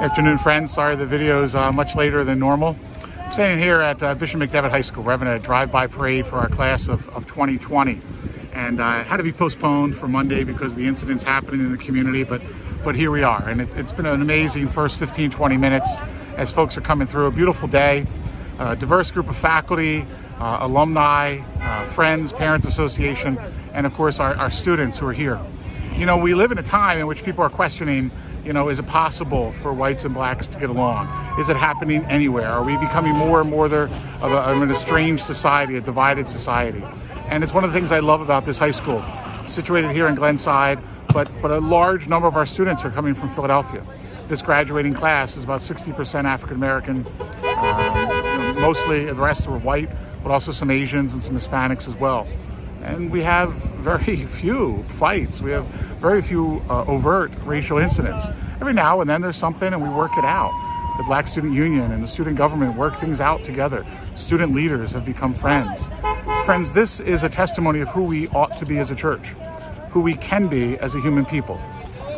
Afternoon, friends. Sorry the video is uh, much later than normal. I'm standing here at uh, Bishop McDevitt High School. We're having a drive-by parade for our class of, of 2020. And uh, had to be postponed for Monday because the incidents happening in the community, but, but here we are. And it, has been an amazing first 15, 20 minutes as folks are coming through. A beautiful day, a diverse group of faculty, uh, alumni, uh, friends, parents association, and of course our, our students who are here. You know, we live in a time in which people are questioning you know, is it possible for whites and blacks to get along? Is it happening anywhere? Are we becoming more and more of, a, of an estranged society, a divided society? And it's one of the things I love about this high school, situated here in Glenside, but, but a large number of our students are coming from Philadelphia. This graduating class is about 60% African American, uh, mostly the rest were white, but also some Asians and some Hispanics as well. And we have very few fights. We have very few uh, overt racial incidents. Every now and then there's something and we work it out. The Black Student Union and the student government work things out together. Student leaders have become friends. Friends, this is a testimony of who we ought to be as a church, who we can be as a human people.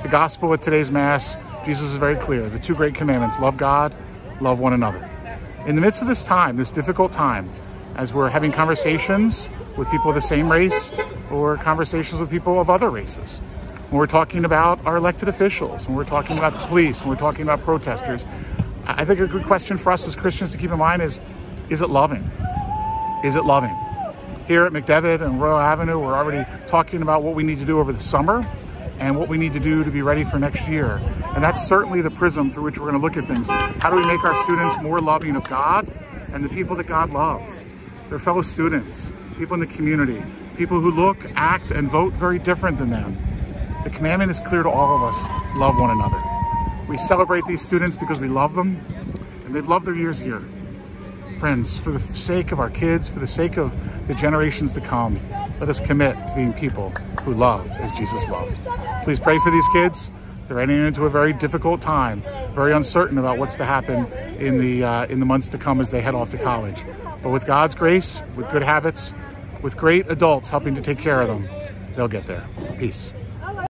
The gospel at today's Mass, Jesus is very clear. The two great commandments, love God, love one another. In the midst of this time, this difficult time, as we're having conversations with people of the same race or conversations with people of other races. When we're talking about our elected officials, when we're talking about the police, when we're talking about protesters, I think a good question for us as Christians to keep in mind is, is it loving? Is it loving? Here at McDevitt and Royal Avenue, we're already talking about what we need to do over the summer and what we need to do to be ready for next year. And that's certainly the prism through which we're going to look at things. How do we make our students more loving of God and the people that God loves? Their fellow students, people in the community, people who look, act, and vote very different than them. The commandment is clear to all of us, love one another. We celebrate these students because we love them, and they've loved their years here. Friends, for the sake of our kids, for the sake of the generations to come, let us commit to being people who love as Jesus loved. Please pray for these kids. They're entering into a very difficult time, very uncertain about what's to happen in the, uh, in the months to come as they head off to college. But with God's grace, with good habits, with great adults helping to take care of them, they'll get there. Peace.